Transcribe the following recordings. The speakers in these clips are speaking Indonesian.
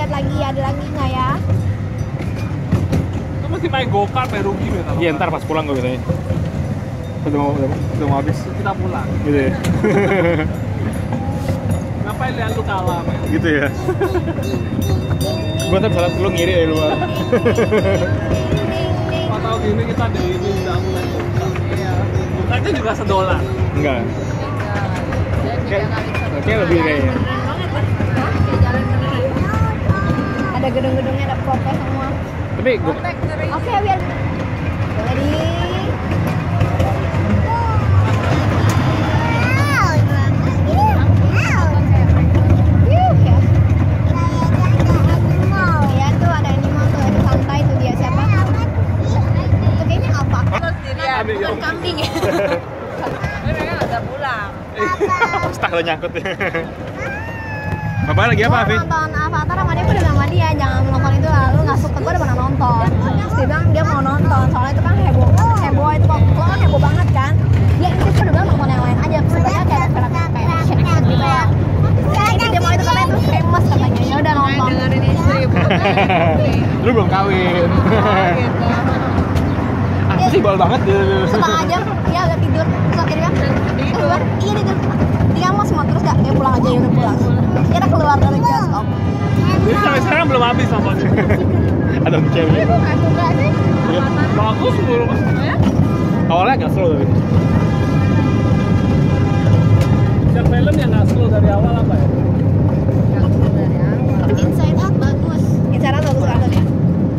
lihat lagi ada lagi nggak ya? Itu mesti main go-kart ya rugi ya kalau Iya ntar pas pulang gue katanya. Udah mau, udah, udah mau habis. kita pulang. Gitu ya. Ngapain lihat lu kalah, men? gitu ya. Gue ntar salah lu ngiri ya luar. Kalau tahu gini kita ada ini udah mulai. Iya. Go-kartnya juga sedolan. Enggak. Kayak lebih kayaknya. Ada gedung-gedungnya, ada protes semua. Tapi gue Oke, biar ready. Yuh, ya. Tuh ada animal tuh, ada santai tuh dia siapa? Itu kayaknya apa? Ambil kambing ya. stuck lo nyangkut ya. Bapak lagi apa, Gua gue udah bilang sama dia jangan nonton itu lah, lu nggak suka, gue udah pernah nonton. Terus dia bilang dia mau nonton, soalnya itu kan heboh, heboh itu kok, gue kan heboh banget kan. Ya itu gue udah bilang nonton yang lain aja, sebenarnya kayak kayak action action gitu ya Ini dia mau itu katanya itu famous katanya, ya udah nonton. Dengerin istri Lu belum kawin. Aku sih bal banget dia. Setengah jam, dia agak tidur, terus akhirnya eh, keluar, iya tidur Dia mau semua terus gak, dia pulang aja, ya udah pulang. Kira keluar dari bioskop Jadi sampai sekarang belum habis nontonnya. Ada cewek. Iya. Bagus dulu. Awalnya agak slow tapi. Film yang nggak slow dari awal apa ya? Inside Out bagus Inside Out bagus banget ya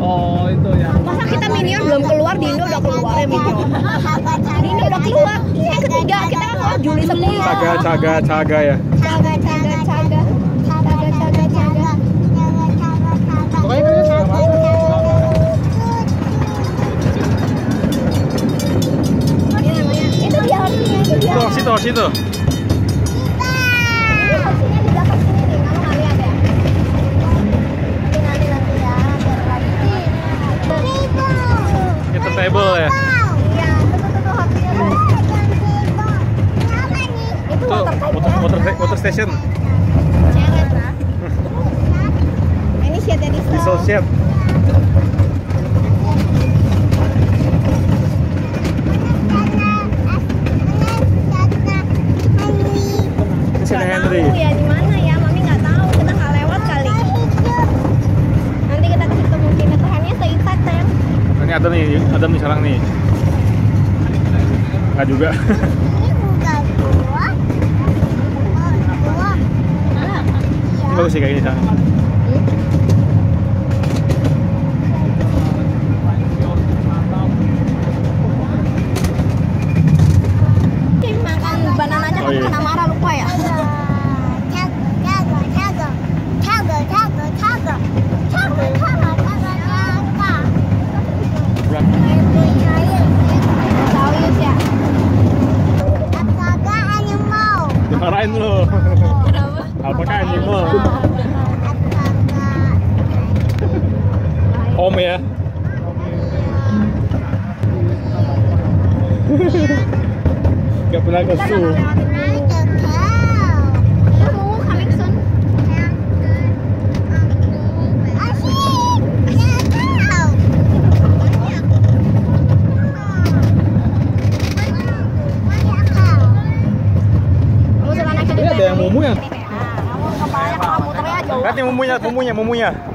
Oh itu ya. Masa kita Minion belum keluar, di Indo udah keluar ya Minion Di Indo udah keluar, yang ketiga kita kan keluar Juli 10 Caga, caga, caga ya. Caga, caga lagi Itu table ya. Itu water water, water, station. Ini shade di Diesel. Si Henry. Tahu ya di mana ya, mami nggak tahu. Kita nggak lewat kali. Nanti kita ke situ mungkin. Tuhannya seitat tem. Ini ada nih, ada nih sekarang nih. Enggak juga. Ini bagus sih kayak gini sekarang. Oke, makan banananya Oh, kan iya. kena marah lupa ya. Sauyus ya. Dimarahin lu. Apakah animal? Om ya. Gak pernah ke Kita zoo. nggak lewatin dulu. Lu mau coming soon? Lu suka naik Ini ada yang mumu ya? Nah, kamu kepalanya kalau muternya jauh. Lihat nih mumunya, mumunya, mumunya.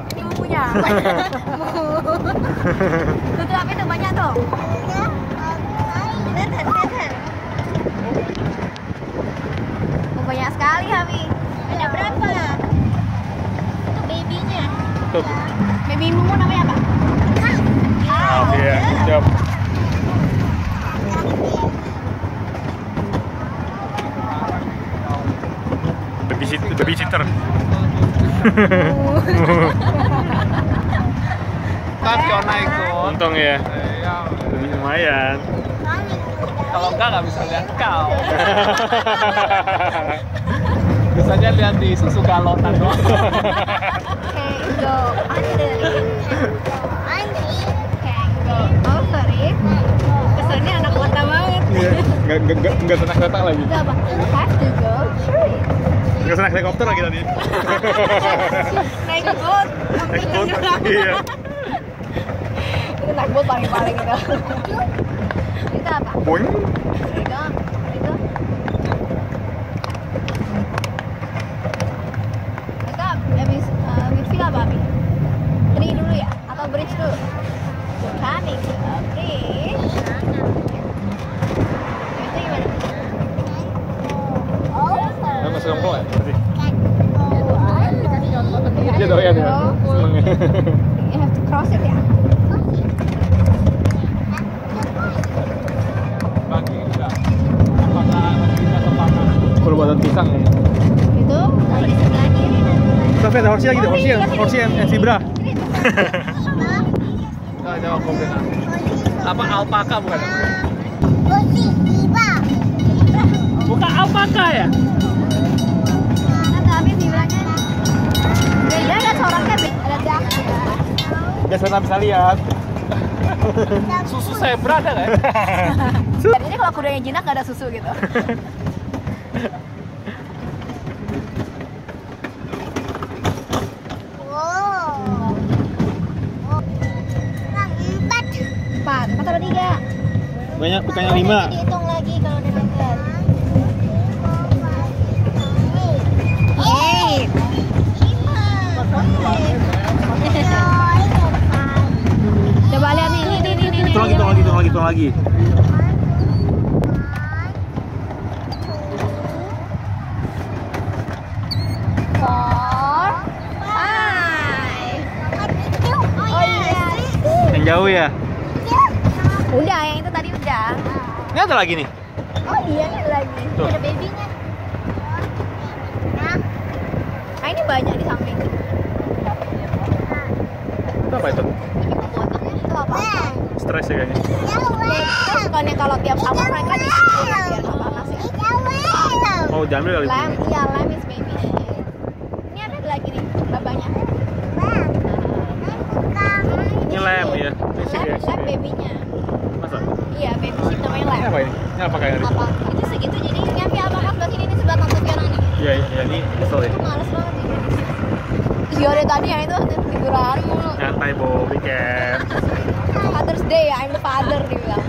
Mumunya. Tuh tuh apa itu banyak tuh. Lihat. Oh, banyak sekali Habi. Ada berapa? Itu babynya. Tuh. Baby mumu namanya apa? Oh, iya. Siap. Babysitter. babysitter. Fiona ikut. Untung ya. Iya. Lumayan. Kalau enggak nggak bisa lihat kau. Biasanya lihat di susu galonan doang. Kango. Under. Oh, sorry. Kesannya anak kota banget. Nggak nggak nggak nggak tenang kata lagi. Itu apa? Have to go. Sure. Nggak naik helikopter lagi tadi. naik boat Naik boat. Iya. Itu naik boat paling paling gitu itu apa Boing. itu itu Eka habis uh, midfield apa Abi? Tri dulu ya? Atau bridge dulu? Bukan itu uh, bridge Itu gimana? Kamu masuk kampung ya? Tadi. Dia doyan ya. Seneng ya. You have to cross it ya? Bagi enggak. Apakah kita kepakan? Kalau buatan pisang. Itu di sebelah kiri ada horsey lagi, ada horsey, horsey and, and zebra. Nah, jawab komplain. Apa alpaka bukan? Bukan alpaka ya? Ada Biar saya bisa lihat. Susu zebra ada nggak ya? Jadinya kalau kudanya jinak gak ada susu gitu Empat, empat atau tiga? Banyak bukannya lima. Dihitung lagi, hitung lagi. Yang jauh ya. Udah, yang itu tadi udah. Ini ada lagi nih. Oh iya, ini ada lagi. Tuh. Ada babynya. Nah, ini banyak di samping. Itu apa itu? Itu apa? Stres ya kayaknya. Ya, itu bukannya kalau tiap mereka di sini biar nggak panas ya. Oh, jambil kali. Lamb, iya lamb is baby. Ini ada lagi nih, babanya. Ini lem ya. Ini sih ya. Lamb, lamb babynya. Masa? Iya, baby sheep namanya lamb. Ini apa ini? Ini apa kayak apa itu segitu jadi nyampe apa sini ini sebelah tante Fiona nih Iya, iya, ini kesel ya. aku males banget ini iya deh tadi yang itu tiduran mulu. Nyantai bo weekend. Father's Day ya I'm the father dia bilang.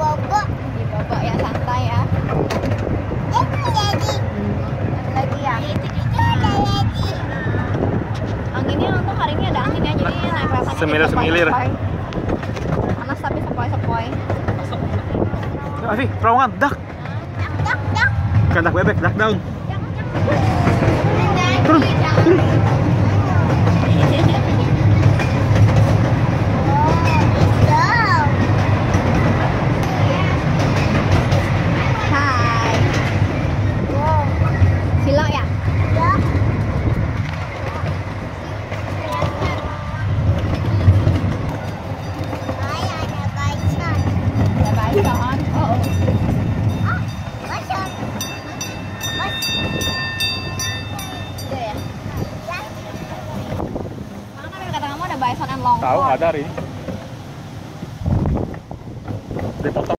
Iya bapak ya santai ya. Ada lagi ya? Anginnya untuk hari ini ada angin ya jadi naik rasanya Semilir-semilir. panas tapi sepoi-sepoi. Afi, terowongan, dak. Bukan dak bebek, dak daun. Turun, turun. Tahu ada hari.